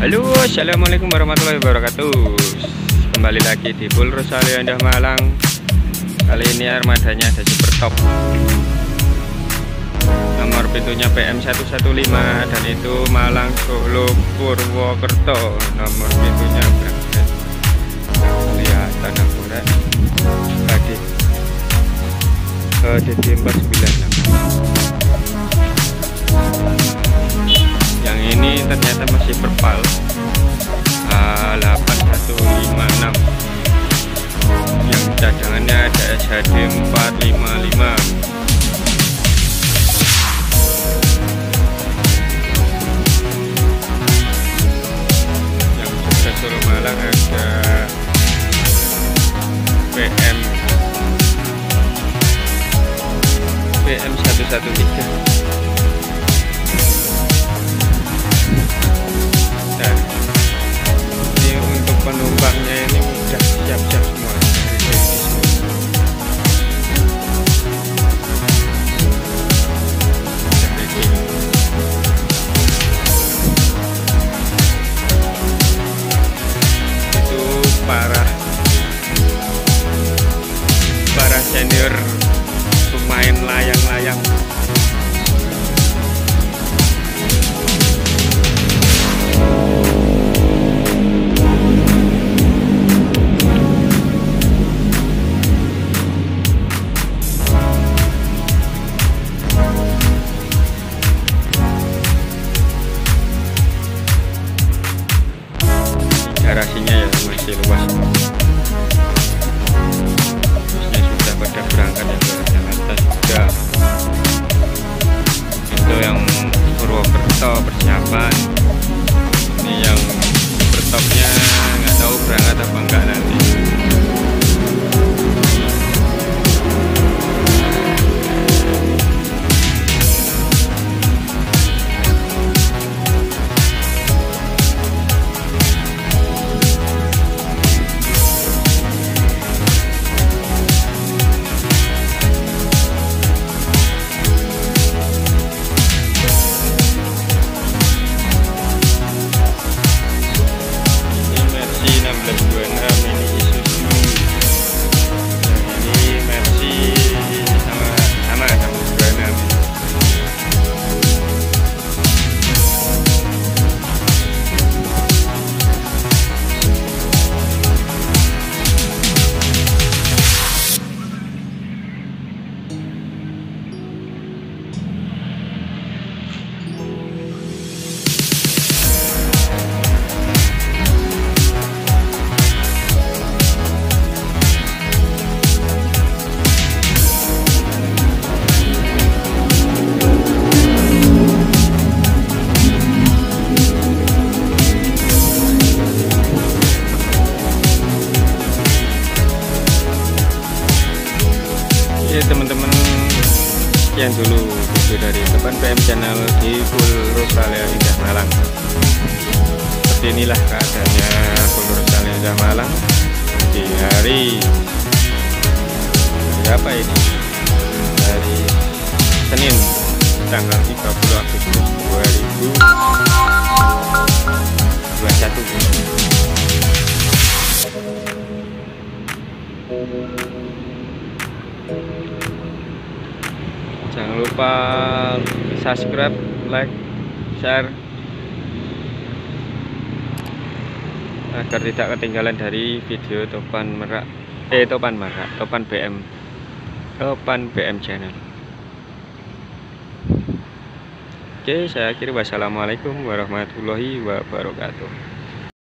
Halo assalamualaikum warahmatollahi wabarakatuh. Kembali lagi di Full Rosalia Indah Malang. Kali ini armadanya ada super top. Nomor pintunya PM115 Dan itu Malang Solo Purwokerto. Nomor pintunya berangkat Kelihatan aku Tadi DD 496 HD455 Solo Malang ada PM PM 113 masih luas. Busnya sudah pada berangkat ya ke Jakarta juga. Itu yang Purwokerto persiapan teman-teman sekian dulu video dari depan PM channel di Full Rosalia Indah Malang. Seperti inilah keadaannya Full Rosalia Indah Malang. Di hari hari apa ini? Hari Senin tanggal 30 Agustus 2021 jangan lupa subscribe like share. Agar tidak ketinggalan dari video topan merak eh topan merak topan BM topan BM channel. Oke saya akhiri. Wassalamualaikum warahmatullahi wabarakatuh